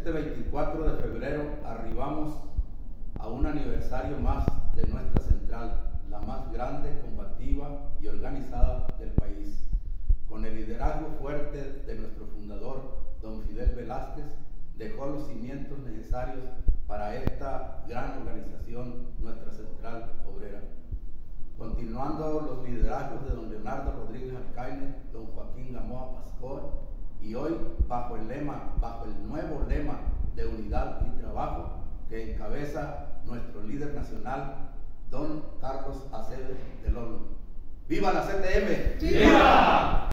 Este 24 de febrero arribamos a un aniversario más de nuestra central, la más grande, combativa y organizada del país, con el liderazgo fuerte de nuestro fundador, don Fidel Velázquez, dejó los cimientos necesarios para esta gran organización, nuestra central obrera. Continuando los liderazgos de don Leonardo Rodríguez Alcaine, don Joaquín Gamoa Pascor, y hoy bajo el lema, bajo el nuevo lema de unidad y trabajo que encabeza nuestro líder nacional, don Carlos Aceves del Olmo. ¡Viva la CTM! ¡Viva!